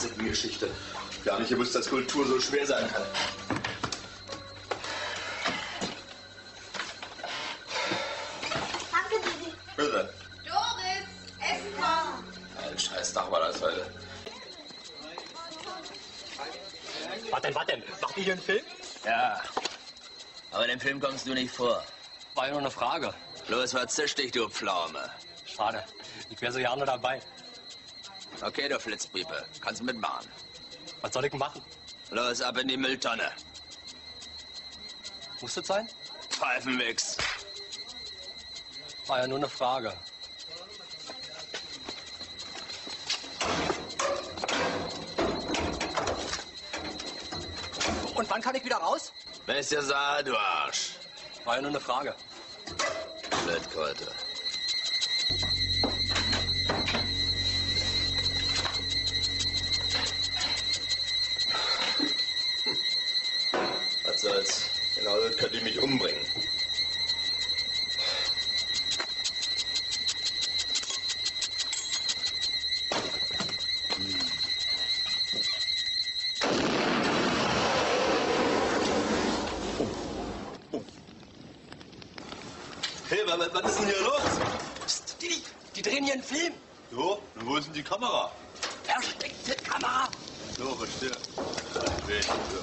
Sittengeschichte. Gar nicht gewusst, dass Kultur so schwer sein kann. Danke, Didi. Bitte. Doris, Essen kommt. Ein scheiß Tag war das heute. Was denn, was denn? Macht ihr hier einen Film? Ja. Aber in dem Film kommst du nicht vor. War ja nur eine Frage. Los, verzisch dich, du Pflaume. Schade. Ich wäre so gerne dabei. Okay, du Flitzpiepe. Kannst mitmachen. Was soll ich denn machen? Los, ab in die Mülltonne. Muss das sein? Pfeifenmix. War ja nur eine Frage. Und wann kann ich wieder raus? Dir sah, du Arsch. War ja nur eine Frage. Blödkröte. Was soll's? Genau das könnte ich mich umbringen. Hey, wa- wa- was ist denn hier los? Psst, die, die drehen hier einen Film. So, und wo ist denn die Kamera? Versteckte Kamera. So, verstehe. Nicht.